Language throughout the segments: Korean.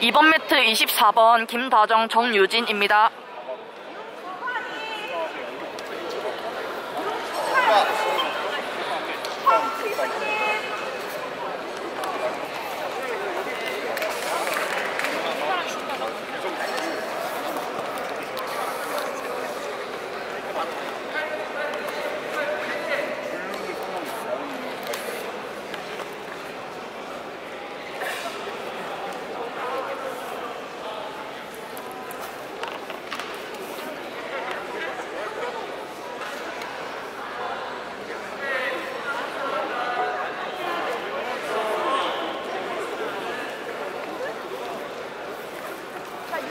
2번 매트 24번 김다정 정유진입니다.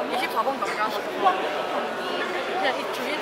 번 경기한 거 그냥 이 주위에